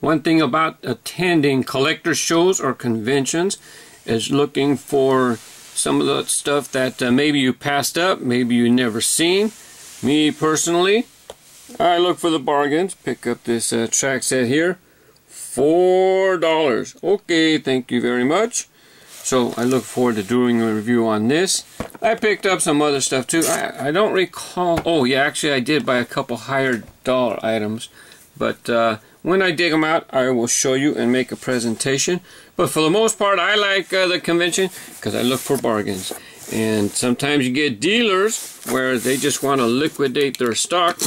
One thing about attending collector shows or conventions is looking for some of the stuff that uh, maybe you passed up, maybe you never seen. Me personally, I look for the bargains. Pick up this uh, track set here. Four dollars. Okay, thank you very much. So I look forward to doing a review on this. I picked up some other stuff too. I, I don't recall. Oh yeah, actually I did buy a couple higher dollar items. But uh, when I dig them out, I will show you and make a presentation. But for the most part, I like uh, the convention because I look for bargains. And sometimes you get dealers where they just want to liquidate their stock.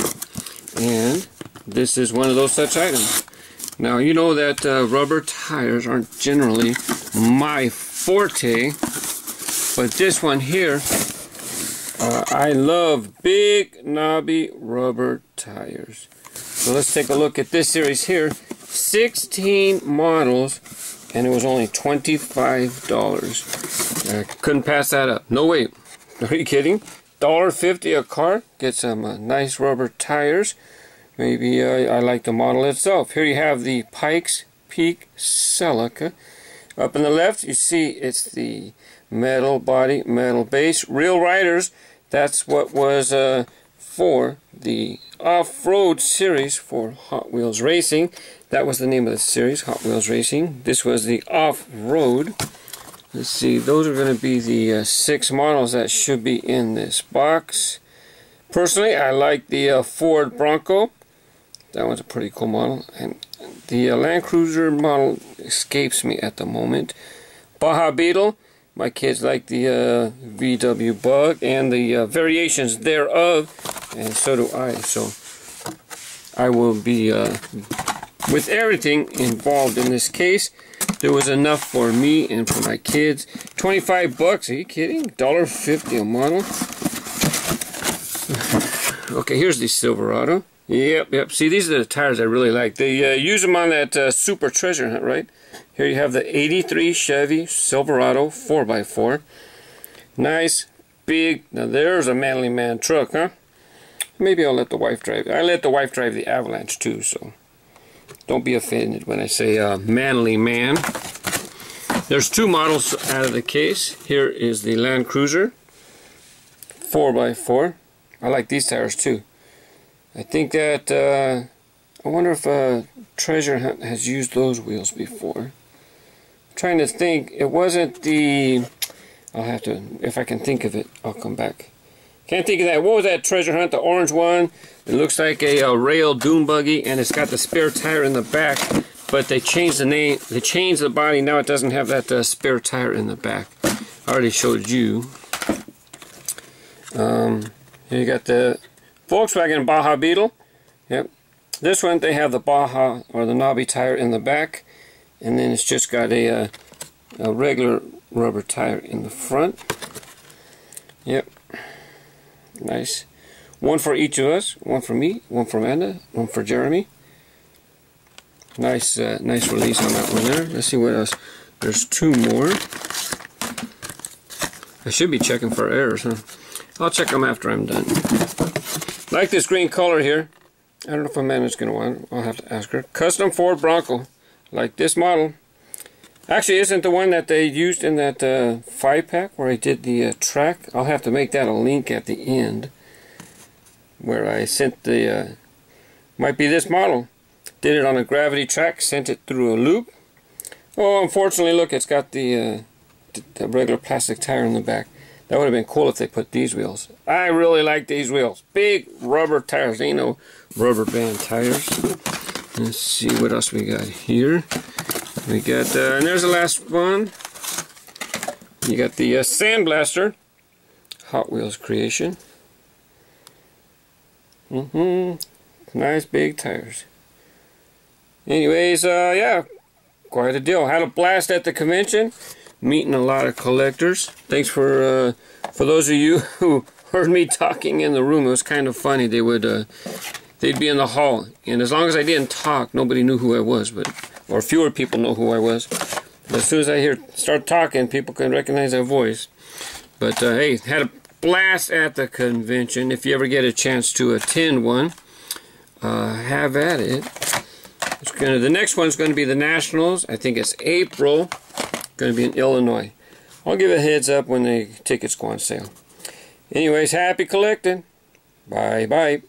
And this is one of those such items. Now, you know that uh, rubber tires aren't generally my forte. But this one here, uh, I love big knobby rubber tires. So let's take a look at this series here. 16 models and it was only $25. I couldn't pass that up. No way. Are you kidding? $1.50 a car. Get some uh, nice rubber tires. Maybe uh, I like the model itself. Here you have the Pikes Peak Celica. Up in the left you see it's the metal body, metal base. Real Riders, that's what was uh, for the off-road series for Hot Wheels Racing. That was the name of the series, Hot Wheels Racing. This was the off-road. Let's see, those are going to be the uh, six models that should be in this box. Personally, I like the uh, Ford Bronco. That one's a pretty cool model. And the uh, Land Cruiser model escapes me at the moment. Baja Beetle. My kids like the uh, VW Bug and the uh, variations thereof, and so do I. So I will be uh, with everything involved in this case. There was enough for me and for my kids. 25 bucks, are you kidding? $1.50 a model. okay, here's the Silverado. Yep, yep. See, these are the tires I really like. They uh, use them on that uh, Super Treasure Hunt, right? Here you have the 83 Chevy Silverado 4x4. Nice, big, now there's a manly man truck, huh? Maybe I'll let the wife drive. I let the wife drive the Avalanche too, so don't be offended when I say uh, manly man. There's two models out of the case. Here is the Land Cruiser 4x4. I like these tires too. I think that, uh, I wonder if uh, Treasure Hunt has used those wheels before trying to think. It wasn't the... I'll have to... If I can think of it, I'll come back. Can't think of that. What was that treasure hunt? The orange one. It looks like a, a rail dune buggy, and it's got the spare tire in the back. But they changed the name. They changed the body. Now it doesn't have that uh, spare tire in the back. I already showed you. Um, you got the Volkswagen Baja Beetle. Yep. This one, they have the Baja, or the knobby tire in the back and then it's just got a, a, uh, a regular rubber tire in the front yep nice. One for each of us. One for me one for Amanda one for Jeremy. Nice uh, nice release on that one there. Let's see what else. There's two more. I should be checking for errors huh? I'll check them after I'm done. Like this green color here. I don't know if Amanda's gonna want it. I'll have to ask her. Custom Ford Bronco. Like this model. Actually, isn't the one that they used in that uh, five pack where I did the uh, track. I'll have to make that a link at the end where I sent the. Uh, might be this model. Did it on a gravity track, sent it through a loop. Oh, unfortunately, look, it's got the, uh, the regular plastic tire in the back. That would have been cool if they put these wheels. I really like these wheels. Big rubber tires. Ain't no rubber band tires. Let's see what else we got here. We got, uh, and there's the last one. You got the uh, Sandblaster Hot Wheels creation. Mm-hmm. Nice big tires. Anyways, uh, yeah, quite a deal. Had a blast at the convention, meeting a lot of collectors. Thanks for uh, for those of you who heard me talking in the room. It was kind of funny. They would uh, they'd be in the hall. And as long as I didn't talk, nobody knew who I was, but or fewer people know who I was. But as soon as I hear start talking, people can recognize that voice. But uh, hey, had a blast at the convention. If you ever get a chance to attend one, uh, have at it. It's gonna, the next one's going to be the Nationals. I think it's April. Going to be in Illinois. I'll give a heads up when the tickets go on sale. Anyways, happy collecting. Bye bye.